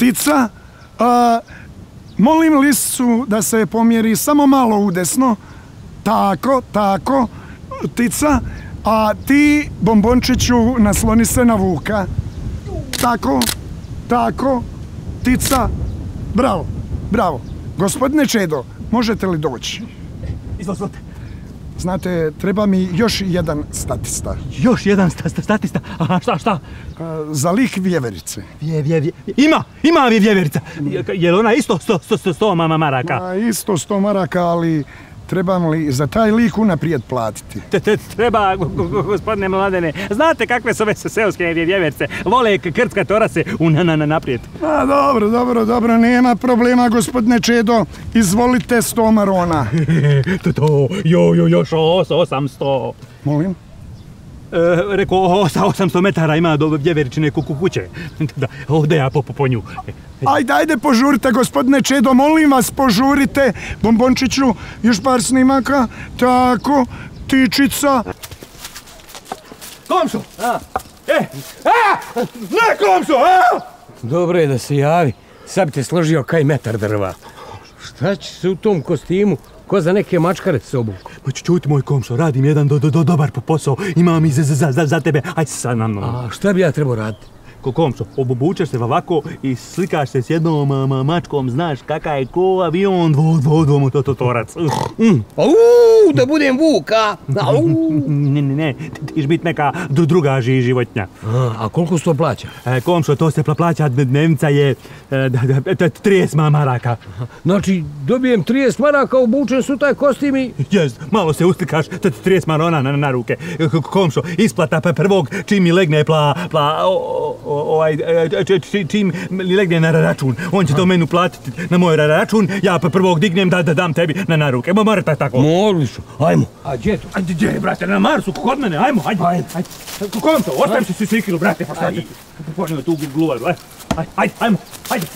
Tica, a, molim lisicu da se pomjeri samo malo udesno. Tako, tako, tica. A ti, bombončiću, nasloni se na vuka. Tako, tako, tica. Bravo, bravo. Gospodine Čedo, možete li doći? Izvolite. Znate, treba mi još jedan statista. Još jedan sta, sta- statista. Aha, šta, šta? A, za lik vjeverice. Vje, vje, vje. Ima, ima vje, vjeverica. Je, li ona isto sto, sto, sto, sto mama maraka? A, isto sto maraka, ali trebam li za taj lik unaprijed platiti? Te, te, treba, go- go- go- gospodine Mladene. Znate kakve su ove seoske vje, vjeverice? Vole k- krckat orase u na, na, na naprijed. A, dobro, dobro, dobro, nema problema, gospodine Čedo. Izvolite sto marona. to, to, jo, jo, još os, osamsto. Molim? E, rekao, osa, 800 metara ima do vjeveričine kuku kuće. Da, ode ja po, po, po nju. Ajde, ajde, požurite, gospodine Čedo, molim vas, požurite. Bombončiću, još par snimaka. Tako, tičica. Komšo! E, a, ne komšo, a! Dobro je da se javi. Sad bi te složio kaj metar drva. Šta će se u tom kostimu? Ko za neke mačkare s obuku? Ma ću čuti moj komšo, radim jedan do, do, do, dobar po posao, imam i za, za, za, za tebe, ajde sad nam. A šta bi ja trebao raditi? Ko komšo, obučeš se ovako i slikaš se s jednom a, mačkom, znaš kakav je ko avion, dvo, dvo, dvo, to, to, torac. Da budem vuk, a? Au. Ne, ne, ne, ti tiš bit neka dru, druga ži, životnja. A, a koliko se to plaća? E, komšo, to se pla- plaća dnevnica je e, da, da, da, 30 maraka. Znači, dobijem 30 maraka, obučen su taj kostim i... Jest, malo se uslikaš, t- 30 marona na, na ruke. Komšo, isplata pa prvog čim mi legne pla, pla, o, o, o- ovaj, e, čim mi legne na račun. On će to menu platiti na moj ra- račun, ja pa prvog dignem da, da dam tebi na, na ruke. Ma mora tako. Odlično, ajmo. A gdje to? Ajde, gdje, brate, na Marsu, kod mene, ajmo, ajde, ajde, ajde. Komšo, ostavim se si sikiru, brate, pa šta ćeš? Počnemo tu gluvaru, ajde, ajde, ajmo, ajde.